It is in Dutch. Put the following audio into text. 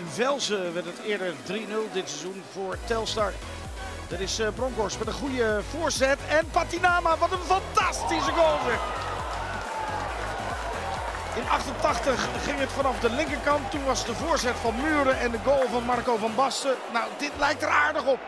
In Velzen werd het eerder 3-0 dit seizoen voor Telstar. Dat is eh, Bronkhorst met een goede voorzet. En Patinama, wat een fantastische goal zeg. In 88 ging het vanaf de linkerkant. Toen was de voorzet van Muren en de goal van Marco van Basten. Nou, dit lijkt er aardig op.